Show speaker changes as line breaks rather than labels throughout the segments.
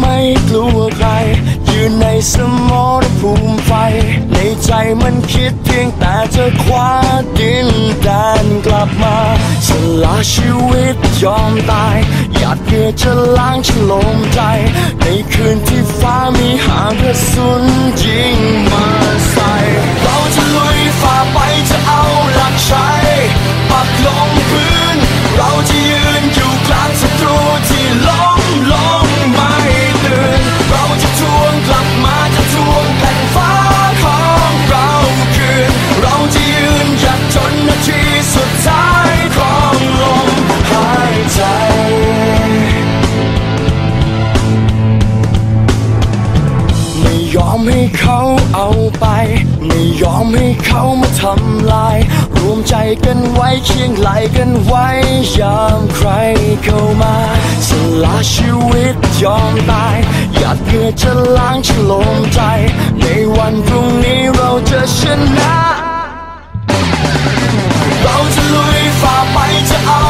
ไม่กลัวใครยืนในสมรภูมิไฟ ในใจมันคิดเพียงแต่จะคว้าดินแดนกลับมาสละชีวิตยอมตายอยากเพื่อจะล้างฉลมใจ ในคืนที่ฟ้ามีหางกระสุนยิงมาใส่เราจะลุยฝ่าไปจะเอาหลักชัยปักลงพื้น เราจะยืนอยู่กลางศัตรูที่ล้มลง อมให้เขามาทำลาย รวมใจกันไว้เคียงไหลกันไว้ ยามใครเข้ามา สละชีวิตยอมตายอยากเพื่อจะล้างฉลมใจ ในวันพรุ่งนี้เราจะชนะ เราจะลุยฝ่าไปจะเอา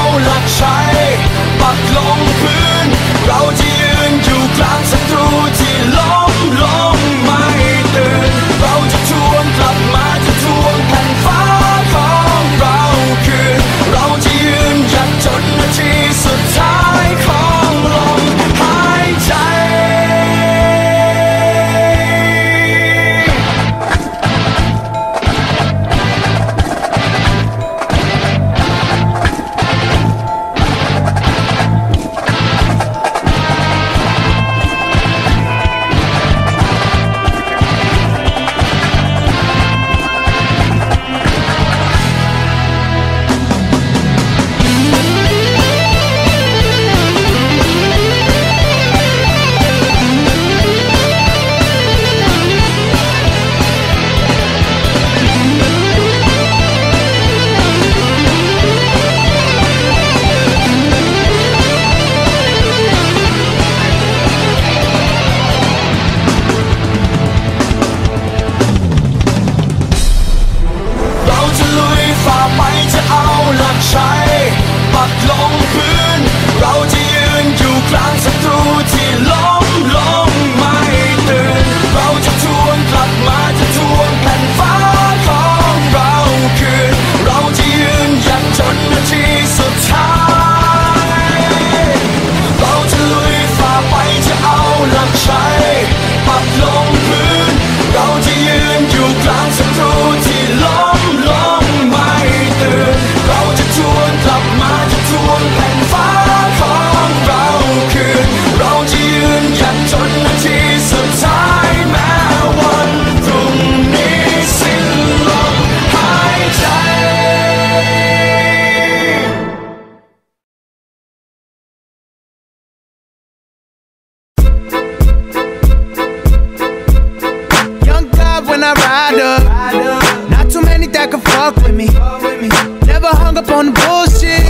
up on bullshit.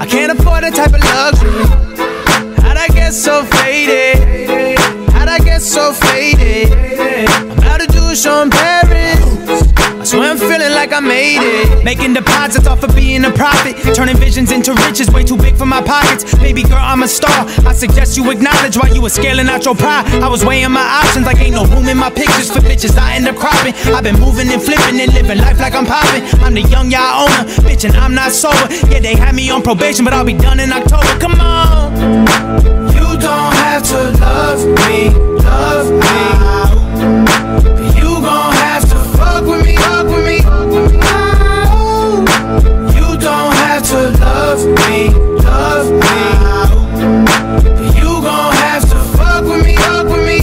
I can't afford that type of luxury. How'd I get so faded? How'd I get so faded? I'm out of douche on Paris. I swear I'm I made it. Making deposits off of being a prophet. Turning visions into riches way too big for my pockets. Baby girl, I'm a star. I suggest you acknowledge while you were scaling out your pride. I was weighing my options like ain't no room in my pictures for bitches. I end up cropping. I've been moving and flipping and living life like I'm popping. I'm the young y'all owner, bitch, and I'm not sober. Yeah, they had me on probation, but I'll be done in October. Come on. You don't have to love me, love me. You love me, love me. You gon' have to fuck with me, fuck with me.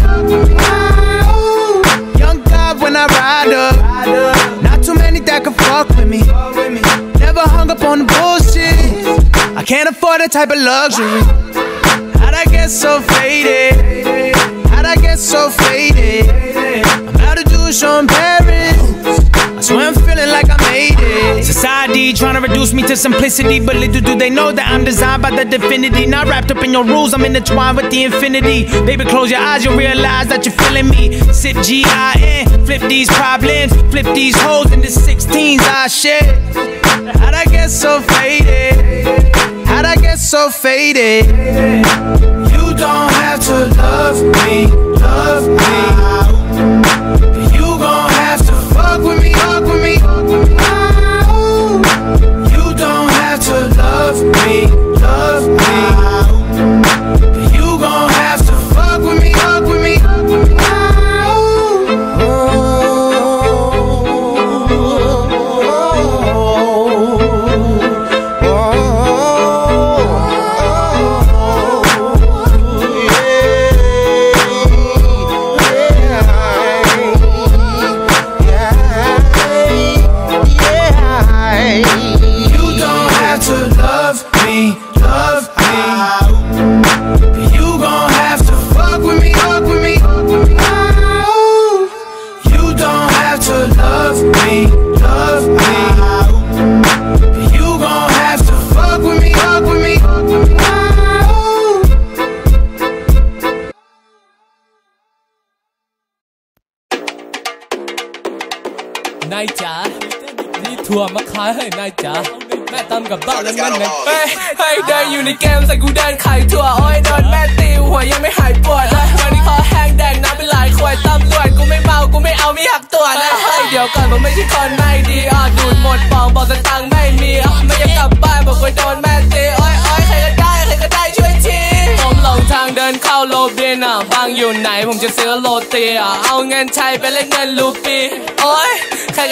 Ooh, Young God when I ride up. Not too many that can fuck with me. Never hung up on the bullshit. I can't afford that type of luxury. How'd I get so faded? How'd I get so faded? I'm out of douche on Trying to reduce me to simplicity, but little do they know that I'm designed by the divinity. Not wrapped up in your rules, I'm intertwined with the infinity. Baby, close your eyes, you'll realize that you're feeling me. Sip G I N, flip these problems, flip these hoes into 16s. I ah, shit. How'd I get so faded? How'd I get so faded? You don't have to love me, love me.
วมะขายให้นายจ๋าแม่ตำกับบ้านแล้วนั่นไงเฮ้ยเฮ้ยเดินอยู่ในเกมใส่กูเดินขายถั่วโอ้ยโดนแม่ตีหัวยังไม่หายปวดเลยวันนี้คอแห้งแดงน้ำเป็นหลายขวดตำรวจกูไม่เมากูไม่เอาไม่หักตัวนะเฮ้ยเดี๋ยวก่อนผมไม่ใช่คนไม่ดีอะดูดหมดปองบอกสตังค์ไม่มีอะไม่อยากกลับบ้านบอกว่าโดนแม่ตีโอ้ยโอ้ยใครก็ได้ใครก็ได้ช่วยทีผมหลงทางเดินเข้าโลเบียนอะบางอยู่ไหนผมจะซื้อโรตีอะเอาเงินใช้ไปเล่นเงินลูปีโอ้ยใคร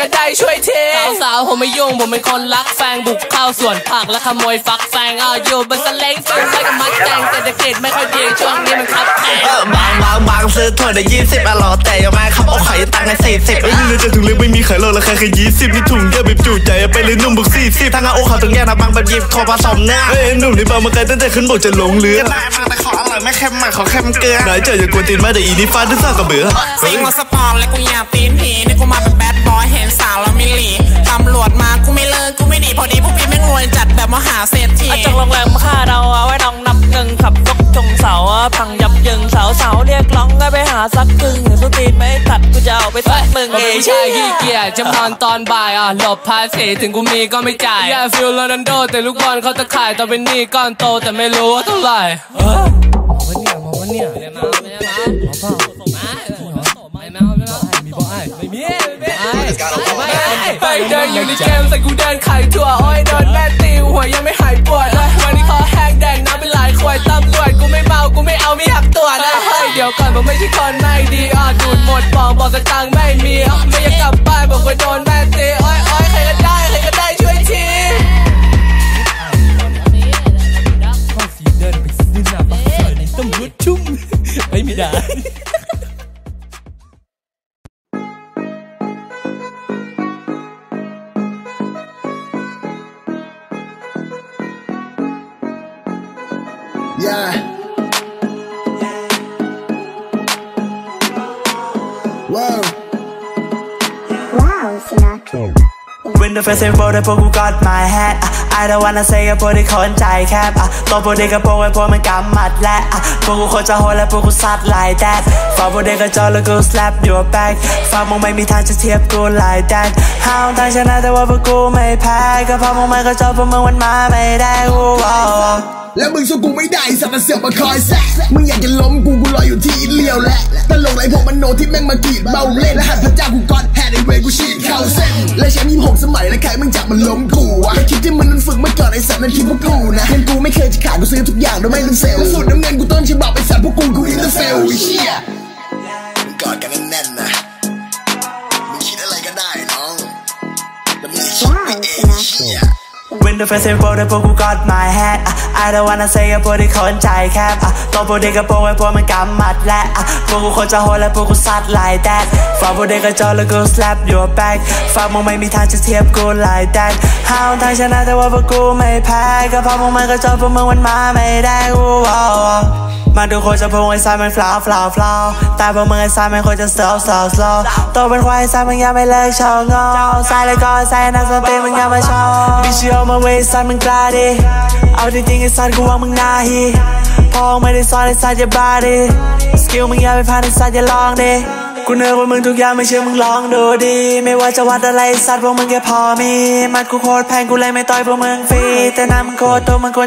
ก็ได้ช่วยทีสาวๆผมไม่ยุ่งผมเป็นคนรักแฟงบุกเข้าสวนผักและขโมยฟักแฟงอะอยู่บนสเล้งซื้อไปกับมัดแตงเศรษฐกิจไม่ค่อยดีช่วงนี้มันคับแคบ
เออบางบางบางซื้อถั่วได้ยี่สิบอร่อยแต่ยังไม่ขับเอาไข่ตังค์ในสี่สิบ
ไอ้นี่เราจะถุงเล็กไม่มีขายโลราคาแค่ยี่สิบนี่ถุงเยอะแบบจุใจเอาไปเลยนุ่มบุกสี่สิบ
ถ้างานโอ้เขาต้องแยกนะบางแบบหยิบโทรผสมเนี่ย
เอ้ยหนุ่มนี่บางมาไกลตั้งแต่ขึ้นบกจะลงเรือ
จะได้มาแต่ขออร่อยไม่เค็มมากขอเค็มเกลือ
นายเจออย่ากวนตีนมาแต่อีนี่ฟาดที่ซ่ากับเบื่อ
ซิงรถสปอร์ตและกูอยากตีนผีนี่กูมาเป็นแบดบ อยเห็นสาวแล้วไม่หลีตำรวจมากูไม่เลิกกูไม่หนีพอดีพวกพี่แม่งรวยจัดแบบมหาเศรษฐี
จากโรงแรมค่าเราเอาไว้น้องนับเงินขับรถชงเสาพังยับยิงสาวสาวๆเรียกร้องก็ไปหาสักครึ่งสุดตีนไม่ตัดกูจะเอาไปสักมึง
ผม
เอ
เป็น
ง
ผู้ชายขี้เกียจจะนอนตอนบ่ายอะหลบภาษีถึงกูมีก็ไม่จ่ายอย่าฟิลโรนันโดแต่ลูกบอลเขาจะขายตอนเป็นหนี้ก้อนโตแต่ไม่รู้ว่าเท่าไหร่เออมองว่าเนี่ยมองว่าเนี่ยเนี่ยมาไม่ได้มา ไปเดินอยู่ในเกมใส่กูเดินไข่ถั่วโอ้ยโดนแม่ตีหัวยังไม่หายปวดเลยวันนี้คอแห้งแดงน้ำเป็นหลายควดตำรวจกูไม่เมากูไม่เอาไม่หักตัวนะเฮ้ยเดี๋ยวก่อนผมไม่ใช่คนไม่ดีอะดูดหมดปองบอกสตังค์ไม่มีอะไม่อยากกลับบ้านบอกว่าโดนแม่ตีโอ้ยโอ้ยใครก็ได้ใครก็ได้ช่วยที
Whoa.
Wow, Sinatra.
When the first info ได้พวกกู got my hat อะ I don't wanna say กับพวกที่คนใจแคบอะตัวพวกเด็กกับพวกไอ้พวกมันกำมัดและอะพวกกูคนจะโหดและพวกกูซัด like that ฝากพวกเด็กกระจอกแล้วกู slap your back ฝากมึงไม่มีทางจะเทียบกู like that ห้าวทางชนะแต่ว่าพวกกูไม่แพ้ก็เพราะมึงไม่กระจอกพวกมึงมันมาไม่ได้กูว้าว
แล้วมึงสู้กูไม่ได้สัตว์เสือกมาคอยแซะมึงอยากจะล้มกูกูรออยู่ที่เลี้ยวแหละตลกไรพวกมันโนที่แม่งมากรีดเบาเล่นและหัดพระเจ้ากูก่อนแฮดไอเวกูฉีดเข้าเส้นและแชมป์ยี่หกสมัยและใครมึงจับมันล้มกูวะแค่คิดที่มันนั้นฝึกมาก่อนไอสัตว์นั้นคิดพวกกูนะเงินกูไม่เคยจะขาดกูซื้อทุกอย่างโดยไม่ลืมเซลล์และสุดน้ำเงินกูต้นฉบับไอสัตว์พวกกูกูอินเตอร์เฟลไอ้เชี่ยมึงกอดกันแน่นๆนะมึงคิดอะไรก็ได้น้องแต่มึงอย่าคิดไปเองไอ้เชี่ย
When the first info ได้พวกกู got my hat อะ I don't wanna say พวกที่คนใจแคบอะตัวพวกเด็กกระโปรงไว้พวกมันกำมัดและอะพวกกูคนจะโหดและพวกกูซัดลายแดดฝากพวกเด็กกระจอกแล้วกู slap your back ฝากมึงไม่มีทางจะเทียบกูลายแดดห้าวทางชนะแต่ว่าพวกกูไม่แพ้ก็เพราะมึงมันกระจอกพวกมึงมันมาไม่ได้กู ว้าวมาดูคนจะพงไอ้สายมันฟลาวฟลาวฟลาวแต่พวกมึงไอ้สายมันคนจะ slow slow slow โตเป็นควายสายมึงยังไม่เลิกโชว์งอสายเลยก็สายนักสติมึงยังไม่ชอบบิชโอมาเวสายมึงกล้าดิเอาจริงๆไอ้สายกูว่ามึงน่าฮีพอไม่ได้สอนไอ้สายอย่าบ้าดิสกิลมึงย่าไปพลาดไอ้สายอย่าลองดิกูเนื้อว่ามึงทุกอย่างไม่เชื่อมึงลองดูดี ไม่ว่าจะวัดอะไรสัตว์พวกมึงแค่พอมี มัดกูโคตรแพงกูเลยไม่ต่อยพวกมึงฟรีแต่น้ำมึงโคตรตัวมึงควร